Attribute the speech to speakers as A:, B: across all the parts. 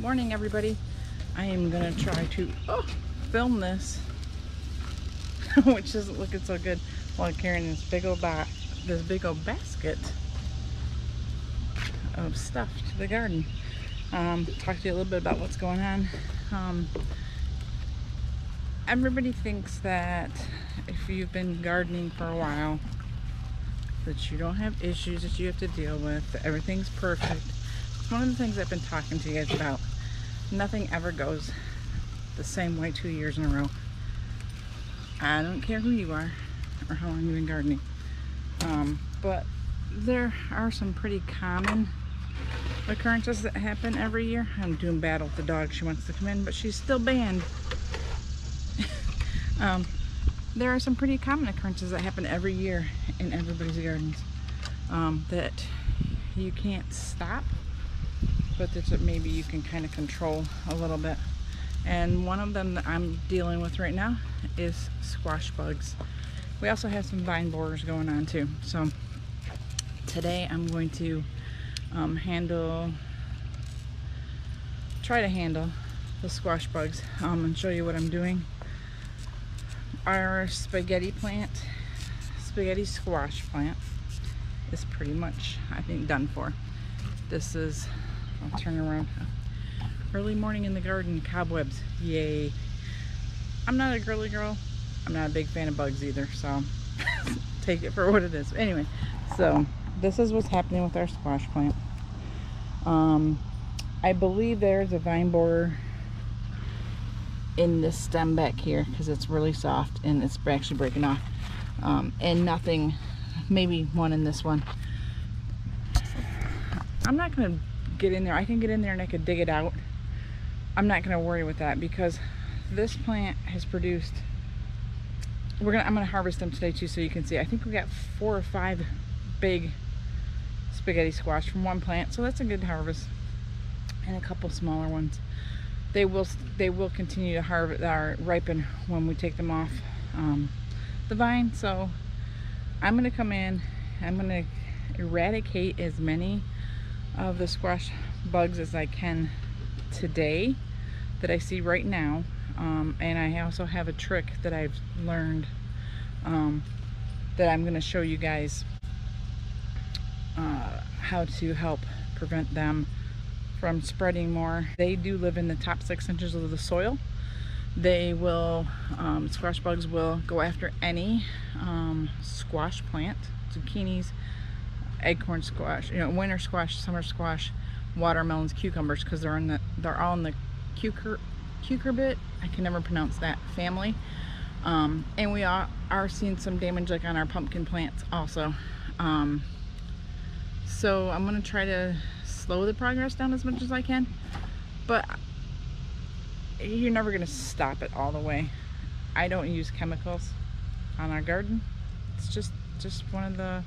A: Morning everybody. I am gonna try to oh, film this, which isn't looking so good while carrying this big old ba this big old basket of stuff to the garden. Um, talk to you a little bit about what's going on. Um, everybody thinks that if you've been gardening for a while that you don't have issues that you have to deal with, everything's perfect. It's one of the things I've been talking to you guys about. Nothing ever goes the same way two years in a row. I don't care who you are or how long you've been gardening. Um, but there are some pretty common occurrences that happen every year. I'm doing battle with the dog. She wants to come in, but she's still banned. um, there are some pretty common occurrences that happen every year in everybody's gardens um, that you can't stop but that maybe you can kind of control a little bit. And one of them that I'm dealing with right now is squash bugs. We also have some vine borers going on too. So today I'm going to um, handle try to handle the squash bugs um, and show you what I'm doing. Our spaghetti plant, spaghetti squash plant, is pretty much, I think, done for. This is, I'll turn around. Early morning in the garden, cobwebs, yay. I'm not a girly girl. I'm not a big fan of bugs either, so take it for what it is. Anyway, so this is what's happening with our squash plant. Um, I believe there's a vine borer in this stem back here because it's really soft and it's actually breaking off um, and nothing maybe one in this one I'm not gonna get in there. I can get in there and I could dig it out. I'm not gonna worry with that because this plant has produced we're gonna I'm gonna harvest them today too so you can see. I think we got four or five big spaghetti squash from one plant so that's a good harvest. And a couple smaller ones. They will they will continue to harvest or ripen when we take them off um, the vine. So I'm gonna come in I'm gonna eradicate as many of the squash bugs as I can today that I see right now um, and I also have a trick that I've learned um, that I'm gonna show you guys uh, how to help prevent them from spreading more. They do live in the top six inches of the soil. They will, um, squash bugs will go after any um, squash plant, zucchinis, acorn squash, you know, winter squash, summer squash, watermelons, cucumbers, because they're in the, they're all in the cucur, cucurbit, I can never pronounce that family. Um, and we are, are seeing some damage like on our pumpkin plants also. Um, so I'm going to try to slow the progress down as much as I can. But you're never going to stop it all the way. I don't use chemicals on our garden. It's just just one of the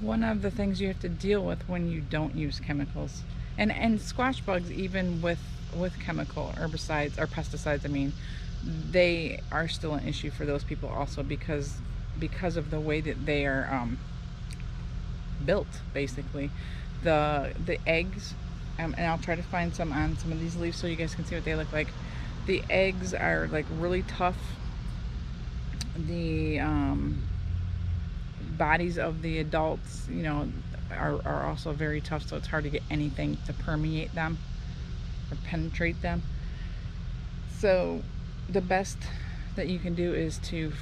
A: one of the things you have to deal with when you don't use chemicals. And and squash bugs even with with chemical herbicides or pesticides, I mean, they are still an issue for those people also because because of the way that they are um, built basically. The the eggs um, and I'll try to find some on some of these leaves so you guys can see what they look like. The eggs are like really tough. The um, bodies of the adults you know are, are also very tough so it's hard to get anything to permeate them or penetrate them so the best that you can do is to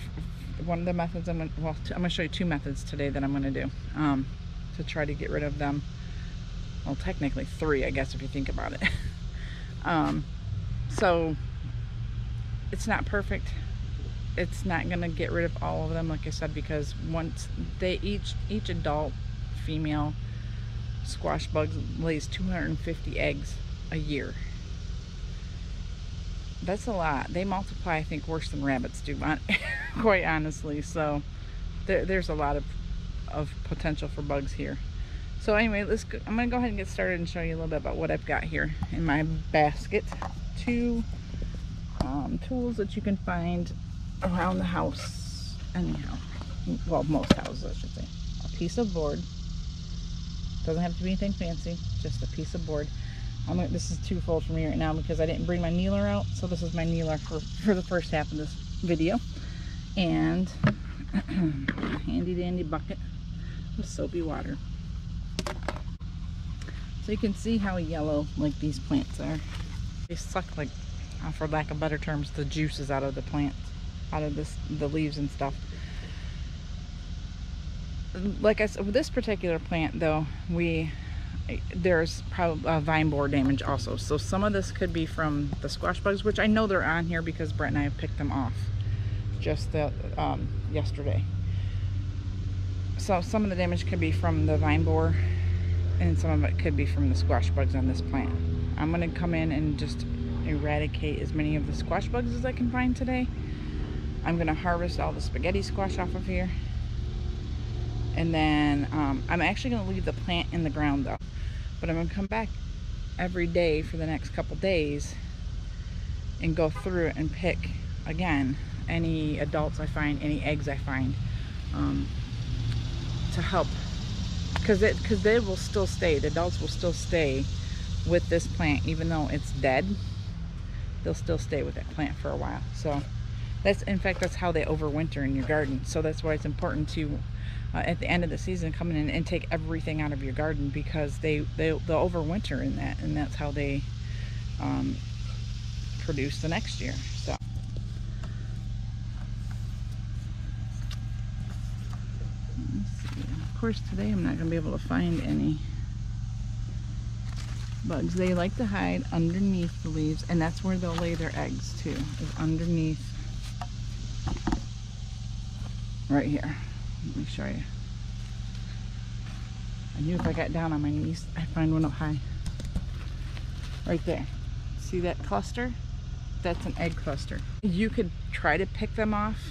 A: one of the methods I'm gonna, well I'm gonna show you two methods today that I'm gonna do um, to try to get rid of them. Well, technically three, I guess, if you think about it. um, so it's not perfect. It's not gonna get rid of all of them, like I said, because once they each each adult female squash bug lays 250 eggs a year. That's a lot. They multiply, I think, worse than rabbits do, quite honestly. So there, there's a lot of of potential for bugs here. So anyway, let's go, I'm gonna go ahead and get started and show you a little bit about what I've got here in my basket. Two um, tools that you can find around the house, anyhow. Well, most houses, I should say. A piece of board, Doesn't have to be anything fancy, just a piece of board. I'm gonna, this is twofold for me right now because I didn't bring my kneeler out. So this is my kneeler for, for the first half of this video. And handy dandy bucket with soapy water. So you can see how yellow like these plants are. They suck like, for lack of better terms, the juices out of the plants, out of this, the leaves and stuff like I said, with this particular plant though, we there's probably uh, vine borer damage also. So some of this could be from the squash bugs, which I know they're on here because Brett and I have picked them off just the, um, yesterday. So some of the damage could be from the vine borer and some of it could be from the squash bugs on this plant. I'm going to come in and just eradicate as many of the squash bugs as I can find today. I'm going to harvest all the spaghetti squash off of here. And then um, I'm actually going to leave the plant in the ground though. But I'm going to come back every day for the next couple days and go through and pick again any adults I find, any eggs I find um, to help. Because it because they will still stay. The adults will still stay with this plant. Even though it's dead they'll still stay with that plant for a while. So that's in fact that's how they overwinter in your garden so that's why it's important to uh, at the end of the season come in and take everything out of your garden because they, they, they'll overwinter in that and that's how they um, produce the next year. So. Of course today I'm not going to be able to find any bugs. They like to hide underneath the leaves and that's where they'll lay their eggs too, is underneath right here. Let me show you. I knew if I got down on my knees, I'd find one up high. Right there. See that cluster? That's an egg cluster. You could try to pick them off.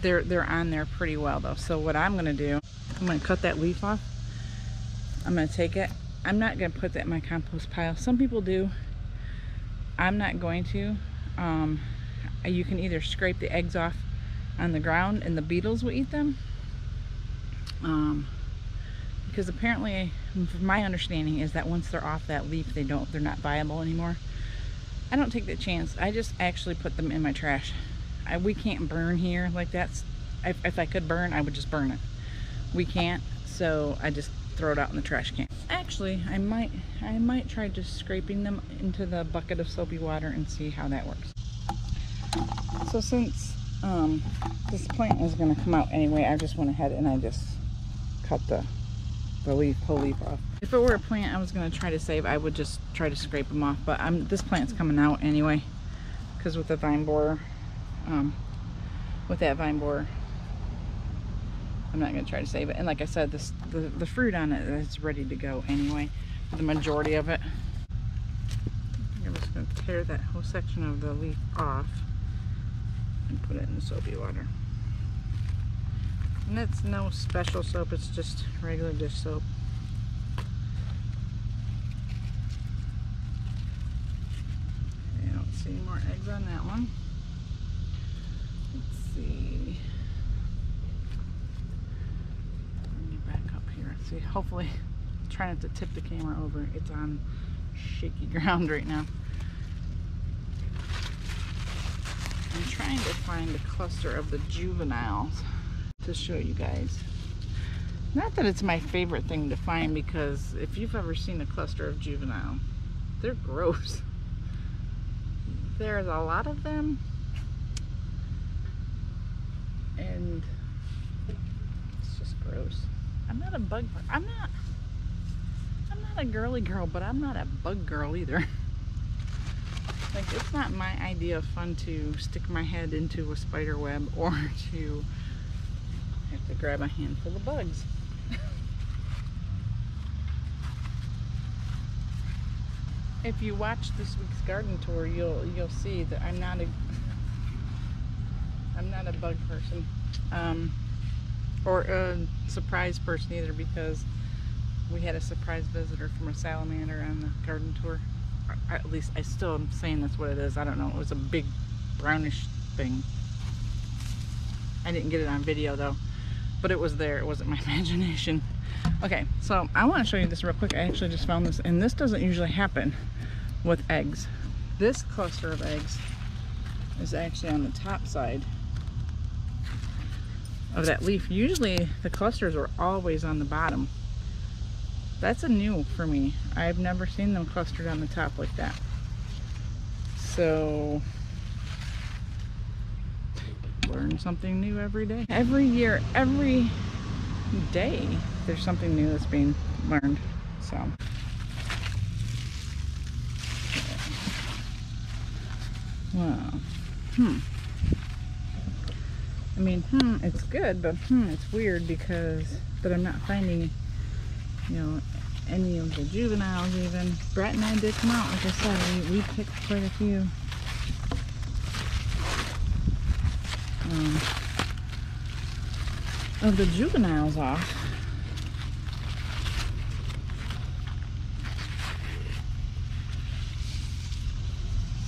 A: They're, they're on there pretty well though. So what I'm gonna do, I'm gonna cut that leaf off. I'm gonna take it. I'm not gonna put that in my compost pile. Some people do. I'm not going to. Um, you can either scrape the eggs off on the ground and the beetles will eat them. Um, because apparently, my understanding is that once they're off that leaf, they don't, they're not viable anymore. I don't take that chance. I just actually put them in my trash. I, we can't burn here like that's, if, if I could burn, I would just burn it. We can't, so I just throw it out in the trash can. Actually, I might, I might try just scraping them into the bucket of soapy water and see how that works. So since um, this plant is going to come out anyway. I just went ahead and I just cut the, the leaf, whole leaf off. If it were a plant I was going to try to save, I would just try to scrape them off. But I'm, this plant's coming out anyway because with the vine borer, um, with that vine borer, I'm not going to try to save it. And like I said, this the, the fruit on it is ready to go anyway, the majority of it. I'm just going to tear that whole section of the leaf off and put it in the soapy water. And it's no special soap, it's just regular dish soap. I don't see more eggs on that one. Let's see. Bring you back up here. See, hopefully, try not to tip the camera over. It's on shaky ground right now. I'm trying to find a cluster of the juveniles to show you guys. Not that it's my favorite thing to find because if you've ever seen a cluster of juvenile, they're gross. There's a lot of them and it's just gross. I'm not a bug, I'm not, I'm not a girly girl, but I'm not a bug girl either. Like, it's not my idea of fun to stick my head into a spider web or to have to grab a handful of bugs. if you watch this week's garden tour, you'll you'll see that I'm not a I'm not a bug person, um, or a surprise person either, because we had a surprise visitor from a salamander on the garden tour at least I still am saying that's what it is. I don't know. It was a big brownish thing. I didn't get it on video though, but it was there. It wasn't my imagination. Okay, so I want to show you this real quick. I actually just found this, and this doesn't usually happen with eggs. This cluster of eggs is actually on the top side of that leaf. Usually the clusters are always on the bottom. That's a new for me. I've never seen them clustered on the top like that. So, learn something new every day. Every year, every day, there's something new that's being learned. So. Wow. Hmm. I mean, hmm, it's good, but hmm, it's weird because, but I'm not finding, you know, any of the juveniles even. Brett and I did come out, like I said, we, we picked quite a few. Um, of the juveniles off.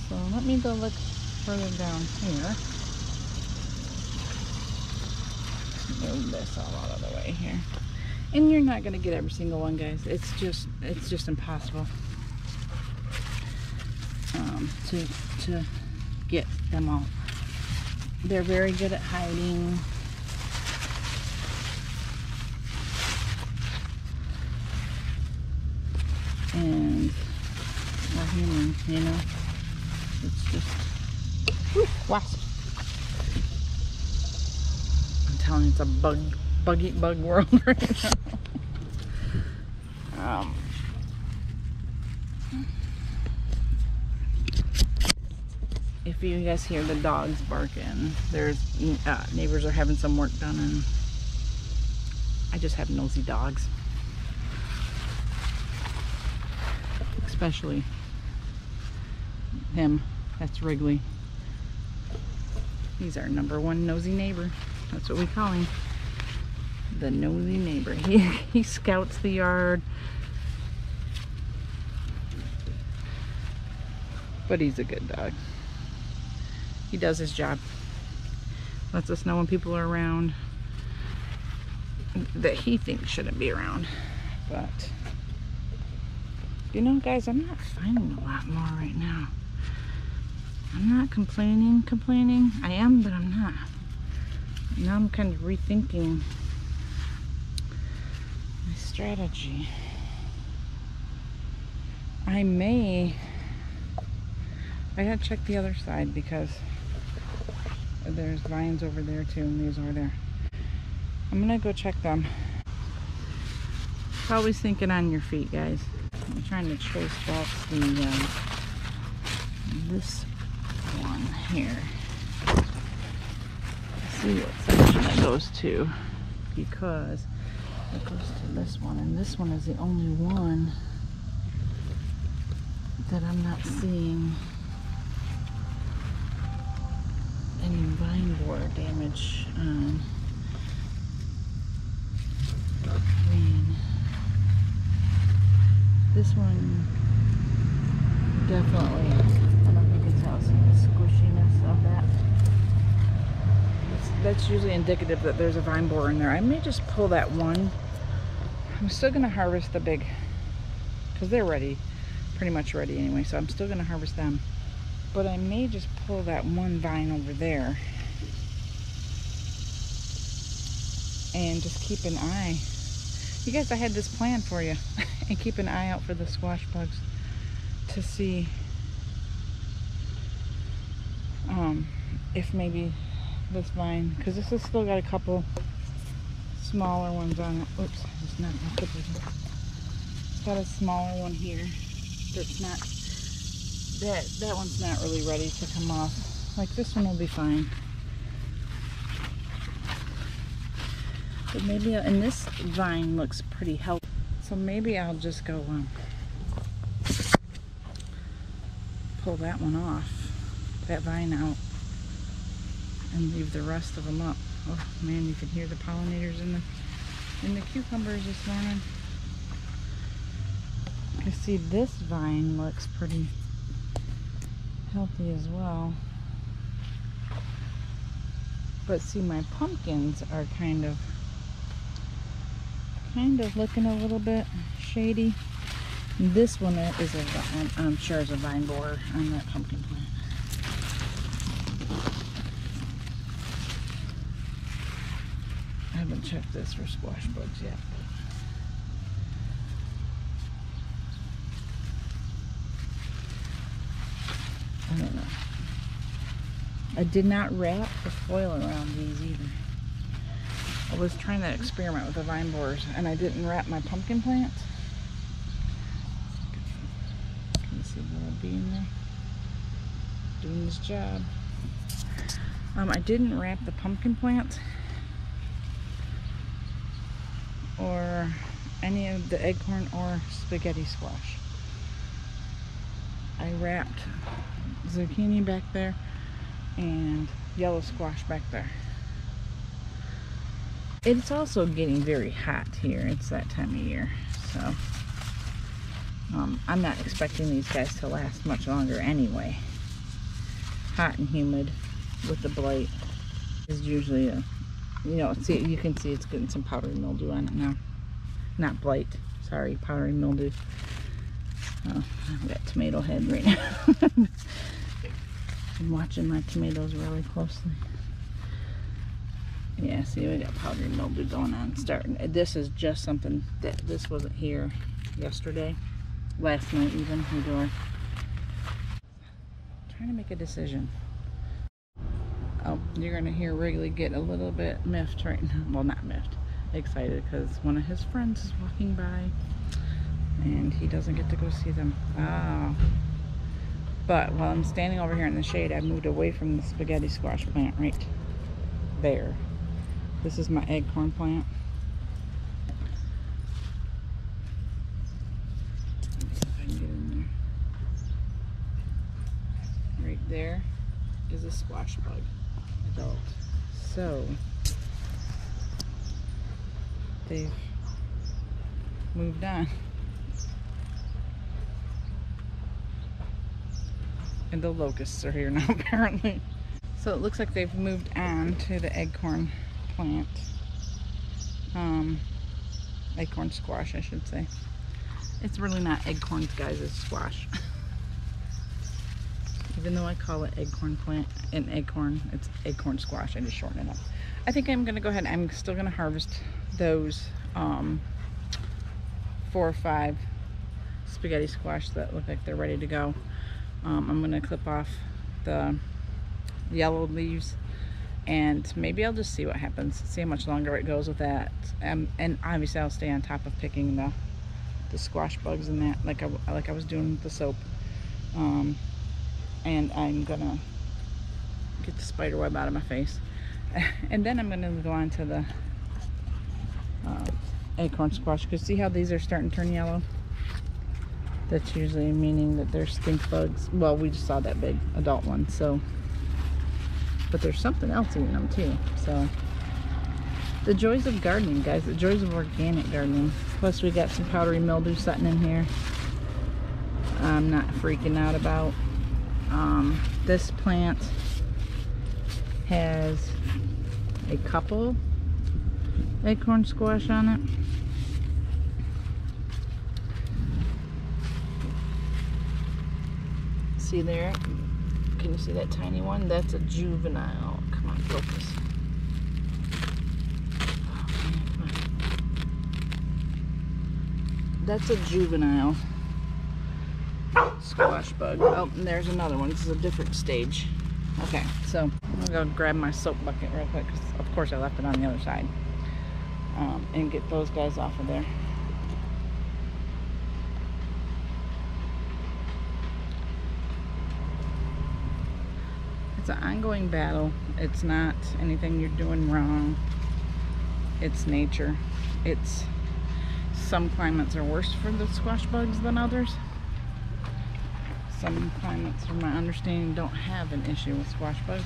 A: So let me go look further down here. Move this all out of the way here. And you're not gonna get every single one, guys. It's just it's just impossible um, to to get them all. They're very good at hiding. And more human, you know? It's just whew, wasp. I'm telling you, it's a bug, buggy bug world right now. Um, if you guys hear the dogs barking, there's uh, neighbors are having some work done, and I just have nosy dogs, especially him. That's Wrigley. He's our number one nosy neighbor. That's what we call him. The nosy neighbor. He, he scouts the yard. But he's a good dog. He does his job. Lets us know when people are around that he thinks shouldn't be around. But, you know, guys, I'm not finding a lot more right now. I'm not complaining, complaining. I am, but I'm not. Now I'm kind of rethinking my strategy. I may, I gotta check the other side because there's vines over there too and these over there. I'm gonna go check them. Always thinking on your feet, guys. I'm trying to trace back the, um, this one here. See what section it goes to because it goes to this one and this one is the only one that I'm not seeing any vine borer damage um, on. Green. This one definitely, I don't think some squishiness of that. It's, that's usually indicative that there's a vine borer in there. I may just pull that one. I'm still gonna harvest the big, because they're ready, pretty much ready anyway, so I'm still gonna harvest them. But I may just pull that one vine over there and just keep an eye. You guys, I had this plan for you. and keep an eye out for the squash bugs to see um, if maybe this vine, because this has still got a couple smaller ones on it. Oops, it's not. It's got a smaller one here that's not that that one's not really ready to come off. Like this one will be fine. But maybe, and this vine looks pretty healthy. So maybe I'll just go um, pull that one off, that vine out, and leave the rest of them up. Oh man, you can hear the pollinators in the in the cucumbers this morning. You see this vine looks pretty healthy as well. But see my pumpkins are kind of kind of looking a little bit shady. This one is a, I'm, sure is a vine borer on that pumpkin plant. I haven't checked this for squash bugs yet. I don't know. I did not wrap the foil around these either. I was trying to experiment with the vine borers and I didn't wrap my pumpkin plants. Can you see the little bee in there? Doing this job. Um, I didn't wrap the pumpkin plants or any of the acorn or spaghetti squash. I wrapped zucchini back there and yellow squash back there. It's also getting very hot here. It's that time of year. So um, I'm not expecting these guys to last much longer anyway. Hot and humid with the blight is usually a, you know, see, you can see it's getting some powdery mildew on it now. Not blight, sorry, powdery mildew. Oh, I've got tomato head right now. I'm watching my tomatoes really closely. Yeah, see, we got powdery mildew going on. Starting. This is just something that this wasn't here yesterday, last night even. We door. Trying to make a decision. Oh, you're gonna hear Wrigley get a little bit miffed right now. Well, not miffed, excited because one of his friends is walking by, and he doesn't get to go see them. Ah. But while I'm standing over here in the shade, I moved away from the spaghetti squash plant right there. This is my acorn plant. Right there is a squash bug adult. So they've moved on. And the locusts are here now, apparently. So it looks like they've moved on to the acorn plant. Um, acorn squash, I should say. It's really not acorns, guys, it's squash. Even though I call it acorn plant and acorn, it's acorn squash. I just shorten it up. I think I'm going to go ahead and I'm still going to harvest those um, four or five spaghetti squash that look like they're ready to go. Um, I'm going to clip off the yellow leaves and maybe I'll just see what happens see how much longer it goes with that. Um, and obviously I'll stay on top of picking the the squash bugs and that like I, like I was doing with the soap. Um, and I'm gonna get the spider web out of my face. And then I'm gonna go on to the uh, acorn squash because see how these are starting to turn yellow that's usually meaning that there's stink bugs. Well we just saw that big adult one so but there's something else eating them too so. The joys of gardening guys the joys of organic gardening. Plus we got some powdery mildew sitting in here. I'm not freaking out about. Um, this plant has a couple acorn squash on it see there can you see that tiny one? That's a juvenile. Come on, focus. That's a juvenile squash bug. Oh, and there's another one. This is a different stage. Okay, so I'm gonna go grab my soap bucket real quick because of course I left it on the other side. Um, and get those guys off of there. It's an ongoing battle. It's not anything you're doing wrong. It's nature. It's some climates are worse for the squash bugs than others. Some climates, from my understanding, don't have an issue with squash bugs.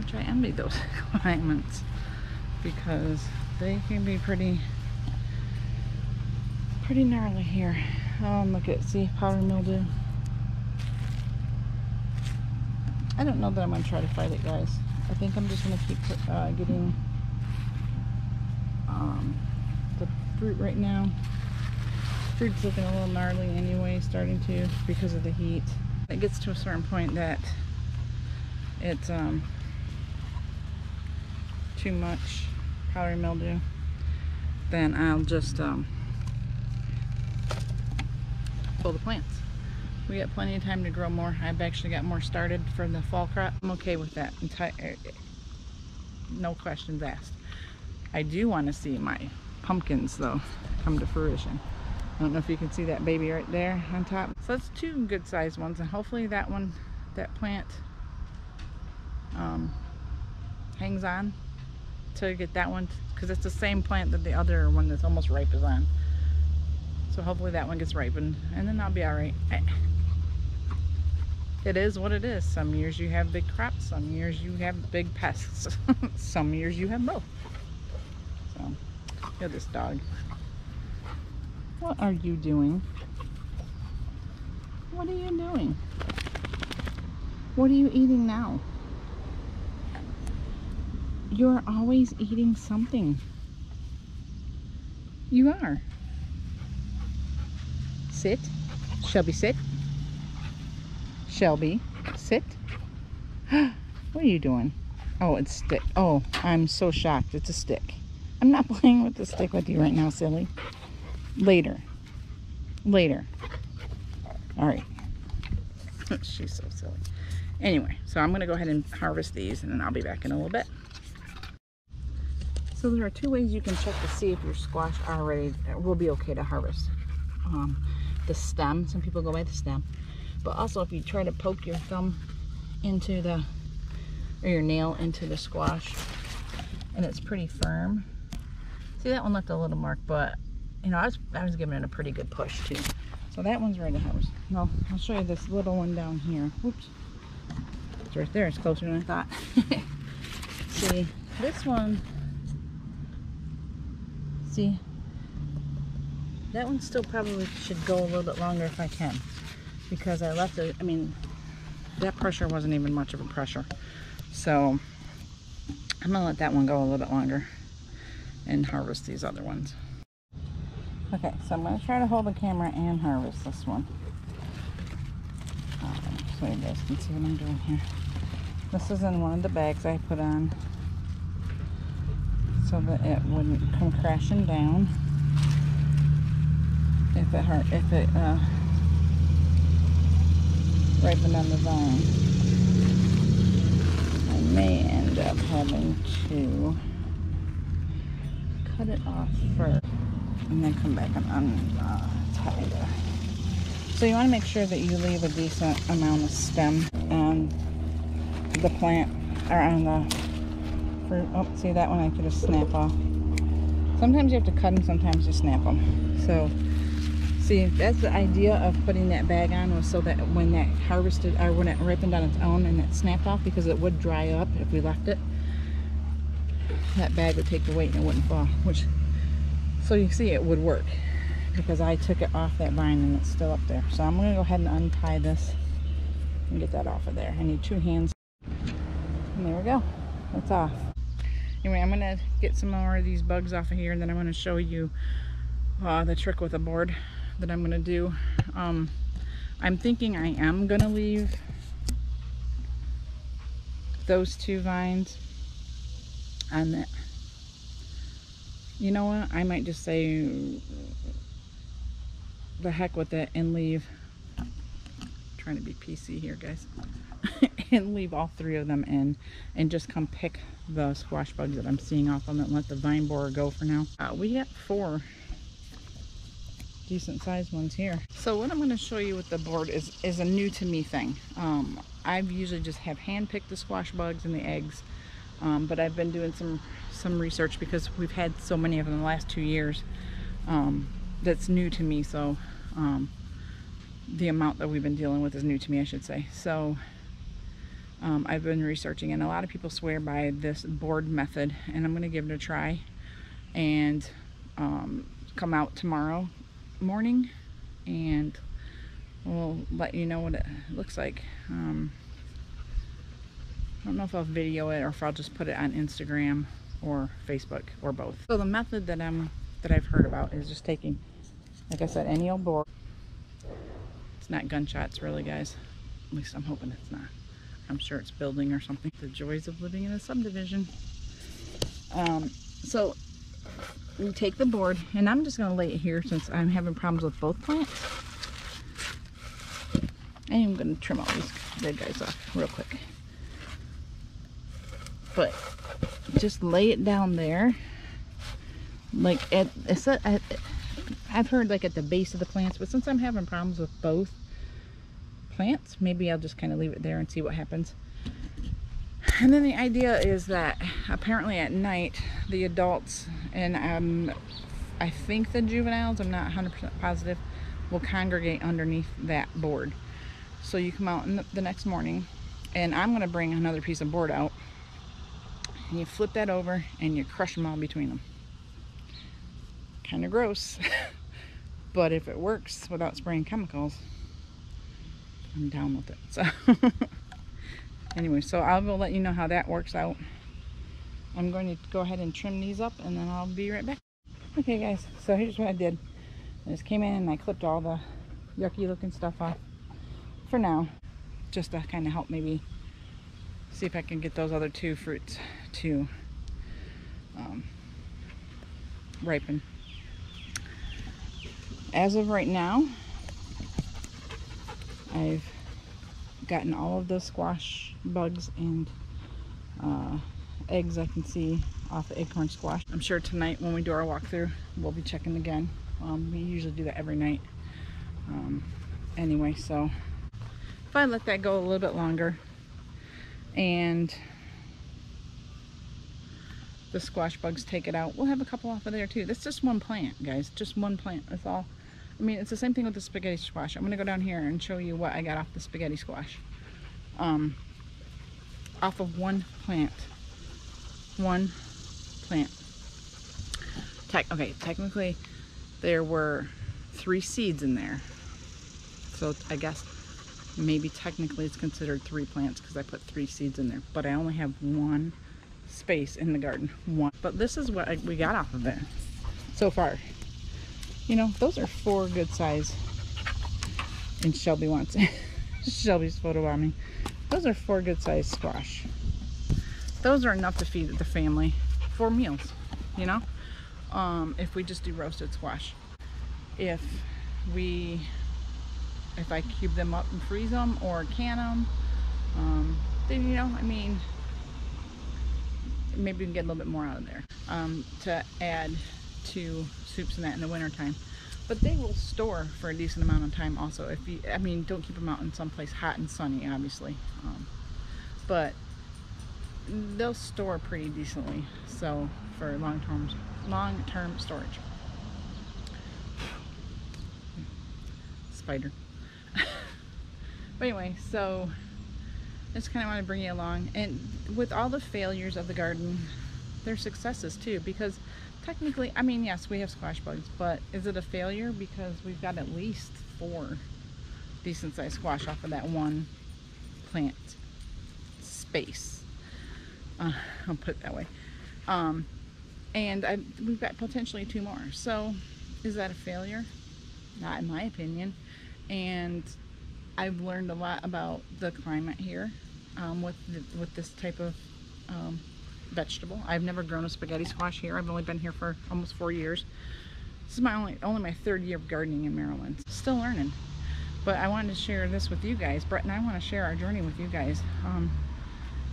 A: Which I envy those climates because they can be pretty pretty gnarly here. Um, look at see powder mildew. I don't know that I'm going to try to fight it, guys. I think I'm just going to keep uh, getting um, the fruit right now. Fruit's looking a little gnarly anyway, starting to because of the heat. It gets to a certain point that it's um, too much powdery mildew, then I'll just um, pull the plants. We got plenty of time to grow more. I've actually got more started for the fall crop. I'm okay with that. Entire, no questions asked. I do want to see my pumpkins though come to fruition. I don't know if you can see that baby right there on top. So that's two good sized ones and hopefully that one, that plant um, hangs on to get that one because it's the same plant that the other one that's almost ripe is on. So hopefully that one gets ripened and then I'll be all right. It is what it is. Some years you have big crops, some years you have big pests. some years you have both. So, look this dog. What are you doing? What are you doing? What are you eating now? You're always eating something. You are. Sit. Shelby, sit. Shelby, sit. what are you doing? Oh, it's stick. Oh, I'm so shocked. It's a stick. I'm not playing with the stick with you right now, silly. Later. Later. All right. She's so silly. Anyway, so I'm going to go ahead and harvest these and then I'll be back in a little bit. So there are two ways you can check to see if your squash already ready, will be okay to harvest. Um, the stem, some people go by the stem. But also if you try to poke your thumb into the, or your nail into the squash and it's pretty firm. See that one left a little mark, but you know, I was, I was giving it a pretty good push too. So that one's ready to harvest. No, I'll show you this little one down here. Whoops. It's right there. It's closer than I thought. see, this one, see, that one still probably should go a little bit longer if I can because I left it, I mean, that pressure wasn't even much of a pressure. So I'm gonna let that one go a little bit longer and harvest these other ones. Okay, so I'm gonna try to hold the camera and harvest this one. Um, so you guys can see what I'm doing here. This is in one of the bags I put on so that it wouldn't come crashing down if it hurt, if it uh, ripen on the vine. I may end up having to cut it off first and then come back and untie it. So you want to make sure that you leave a decent amount of stem on the plant or on the fruit. Oh, see that one I could just snap off. Sometimes you have to cut them, sometimes you snap them. So See, that's the idea of putting that bag on was so that when that harvested, or when it ripened on its own and it snapped off, because it would dry up if we left it, that bag would take the weight and it wouldn't fall, which, so you see it would work because I took it off that vine and it's still up there. So I'm going to go ahead and untie this and get that off of there. I need two hands. And there we go. That's off. Anyway, I'm going to get some more of these bugs off of here and then I'm to show you uh, the trick with a board that I'm gonna do. Um, I'm thinking I am gonna leave those two vines on that. You know what? I might just say the heck with it and leave. I'm trying to be PC here, guys. and leave all three of them in and just come pick the squash bugs that I'm seeing off of them and let the vine borer go for now. Uh, we got four decent sized ones here. So what I'm going to show you with the board is, is a new to me thing. Um, I've usually just have hand picked the squash bugs and the eggs. Um, but I've been doing some some research because we've had so many of them the last two years um, that's new to me so um, the amount that we've been dealing with is new to me I should say so um, I've been researching and a lot of people swear by this board method and I'm gonna give it a try and um, come out tomorrow morning and we'll let you know what it looks like. Um, I don't know if I'll video it or if I'll just put it on Instagram or Facebook or both. So the method that I'm that I've heard about is just taking, like I said, any old board. It's not gunshots really, guys. At least I'm hoping it's not. I'm sure it's building or something. The joys of living in a subdivision. Um, so we take the board, and I'm just going to lay it here since I'm having problems with both plants. I am going to trim all these dead guys off real quick. But just lay it down there. Like at, at I've heard like at the base of the plants, but since I'm having problems with both plants, maybe I'll just kind of leave it there and see what happens. And then the idea is that apparently at night, the adults and um, I think the juveniles, I'm not 100% positive, will congregate underneath that board. So you come out the, the next morning and I'm going to bring another piece of board out and you flip that over and you crush them all between them. Kind of gross, but if it works without spraying chemicals, I'm down with it. So anyway, so I will let you know how that works out. I'm going to go ahead and trim these up and then I'll be right back. Okay guys, so here's what I did. I just came in and I clipped all the yucky looking stuff off for now. Just to kind of help maybe see if I can get those other two fruits to um, ripen. As of right now, I've gotten all of the squash bugs and uh, eggs I can see off the acorn squash. I'm sure tonight when we do our walkthrough, we'll be checking again. Um, we usually do that every night. Um, anyway, so if I let that go a little bit longer and the squash bugs take it out, we'll have a couple off of there too. That's just one plant, guys. Just one plant. That's all. I mean, it's the same thing with the spaghetti squash. I'm going to go down here and show you what I got off the spaghetti squash. Um, off of one plant. One plant. Tech, okay, technically there were three seeds in there. So I guess maybe technically it's considered three plants because I put three seeds in there. But I only have one space in the garden. One. But this is what I, we got off of it so far. You know, those are four good size. And Shelby wants it. Shelby's photobombing. Those are four good size squash. Those are enough to feed the family for meals, you know? Um, if we just do roasted squash. If we, if I cube them up and freeze them or can them, um, then, you know, I mean, maybe we can get a little bit more out of there um, to add to soups and that in the wintertime. But they will store for a decent amount of time also. If you, I mean, don't keep them out in someplace hot and sunny, obviously. Um, but they'll store pretty decently. So for long-term, long-term storage. Spider. but anyway, so I just kind of want to bring you along. And with all the failures of the garden, there's successes too because technically, I mean, yes, we have squash bugs, but is it a failure? Because we've got at least four decent sized squash off of that one plant space. Uh, I'll put it that way. Um, and I, we've got potentially two more. So is that a failure? Not in my opinion. And I've learned a lot about the climate here um, with, the, with this type of um, vegetable. I've never grown a spaghetti squash here. I've only been here for almost four years. This is my only only my third year of gardening in Maryland. Still learning. But I wanted to share this with you guys. Brett and I want to share our journey with you guys. Um,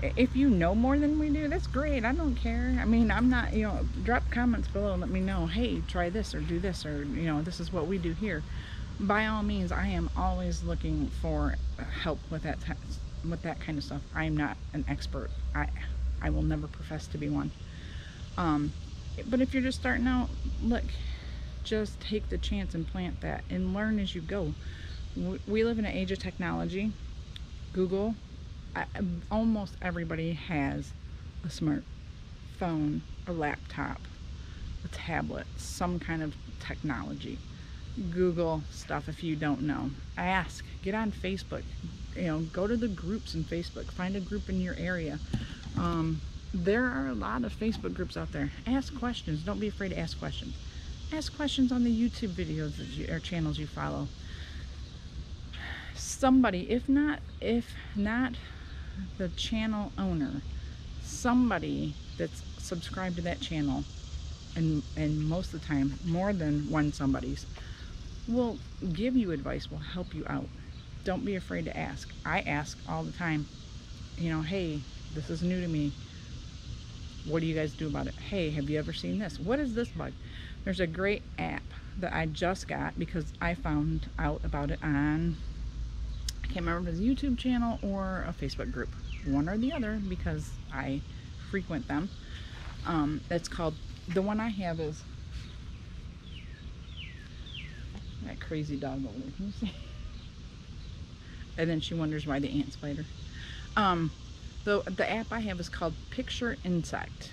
A: if you know more than we do, that's great. I don't care. I mean, I'm not, you know, drop comments below and let me know, hey, try this or do this or, you know, this is what we do here. By all means, I am always looking for help with that with that kind of stuff. I am not an expert. I I will never profess to be one. Um, but if you're just starting out, look, just take the chance and plant that and learn as you go. We live in an age of technology. Google, I, almost everybody has a smartphone, a laptop, a tablet, some kind of technology. Google stuff if you don't know. Ask, get on Facebook, you know, go to the groups in Facebook, find a group in your area. Um, there are a lot of Facebook groups out there. Ask questions. Don't be afraid to ask questions. Ask questions on the YouTube videos that you, or channels you follow. Somebody, if not, if not the channel owner, somebody that's subscribed to that channel, and and most of the time, more than one somebody's, will give you advice, will help you out. Don't be afraid to ask. I ask all the time. You know, hey, this is new to me. What do you guys do about it? Hey, have you ever seen this? What is this bug? There's a great app that I just got because I found out about it on, I can't remember if it was a YouTube channel or a Facebook group. One or the other because I frequent them. Um, it's called, the one I have is, that crazy dog over there. And then she wonders why the ant spider. Um, the, the app I have is called Picture Insect.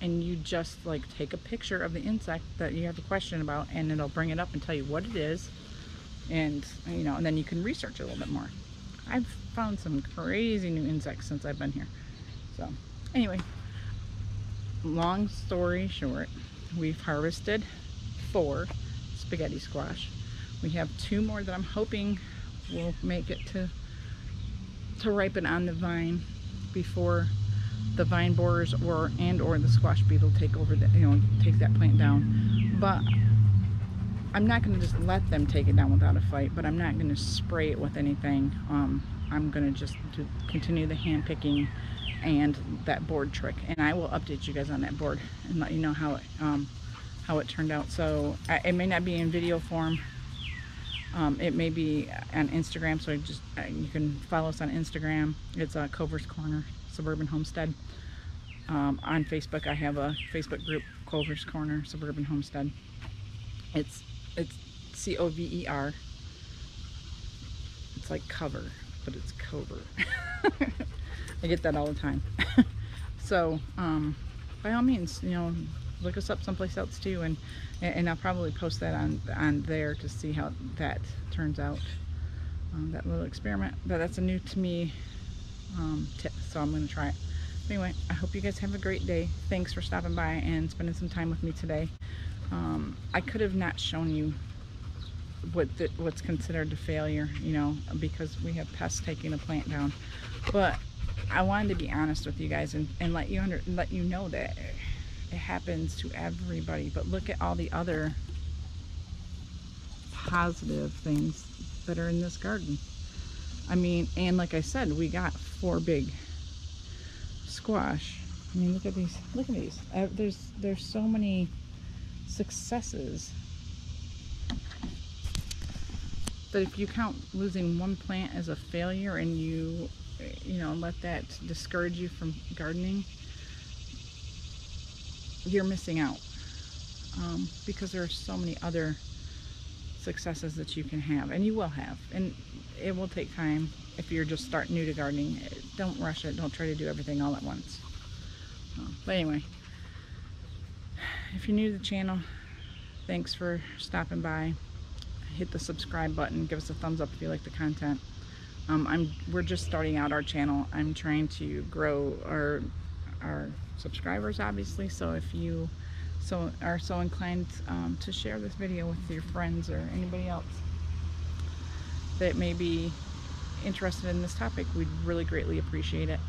A: And you just like take a picture of the insect that you have a question about and it'll bring it up and tell you what it is. And, you know, and then you can research a little bit more. I've found some crazy new insects since I've been here. So, anyway, long story short, we've harvested four spaghetti squash. We have two more that I'm hoping will make it to to ripen on the vine before the vine borers or and or the squash beetle take over the you know take that plant down. But I'm not going to just let them take it down without a fight but I'm not going to spray it with anything. Um, I'm going to just to continue the hand picking and that board trick. And I will update you guys on that board and let you know how it um, how it turned out. So I, it may not be in video form um, it may be on Instagram, so just uh, you can follow us on Instagram. It's uh, Cover's Corner Suburban Homestead. Um, on Facebook, I have a Facebook group, Cover's Corner Suburban Homestead. It's it's C O V E R. It's like cover, but it's cover. I get that all the time. so, um, by all means, you know, look us up someplace else too and and I'll probably post that on on there to see how that turns out um, that little experiment but that's a new to me um, tip so I'm gonna try it. Anyway I hope you guys have a great day. Thanks for stopping by and spending some time with me today. Um, I could have not shown you what the, what's considered a failure you know because we have pests taking the plant down but I wanted to be honest with you guys and, and let you under let you know that it happens to everybody but look at all the other positive things that are in this garden. I mean and like I said we got four big squash. I mean look at these look at these. Uh, there's there's so many successes. But if you count losing one plant as a failure and you you know let that discourage you from gardening you're missing out um, because there are so many other successes that you can have and you will have and it will take time if you're just starting new to gardening. Don't rush it don't try to do everything all at once. Um, but anyway if you're new to the channel thanks for stopping by. Hit the subscribe button give us a thumbs up if you like the content. Um, I'm we're just starting out our channel. I'm trying to grow our our subscribers obviously so if you so are so inclined um, to share this video with your friends or anybody else that may be interested in this topic we'd really greatly appreciate it.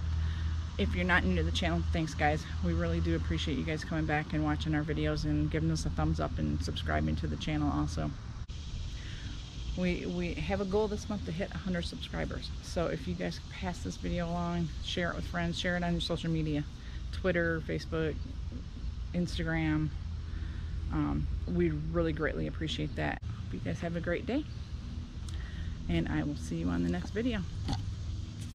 A: If you're not new to the channel thanks guys. We really do appreciate you guys coming back and watching our videos and giving us a thumbs up and subscribing to the channel also. We we have a goal this month to hit 100 subscribers. So if you guys pass this video along share it with friends share it on your social media Twitter, Facebook, Instagram. Um, we really greatly appreciate that. Hope you guys have a great day. And I will see you on the next video.